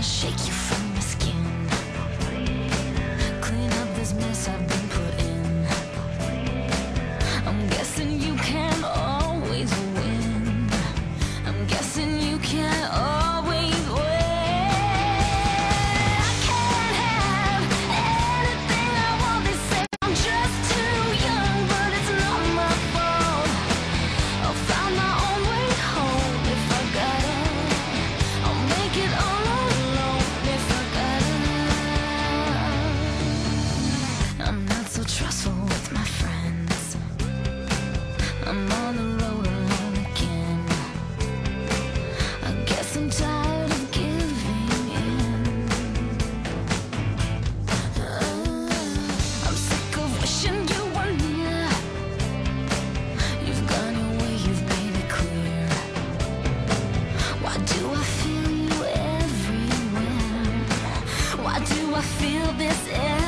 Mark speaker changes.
Speaker 1: gonna shake you from my skin. Clean up this mess I've been. feel this air.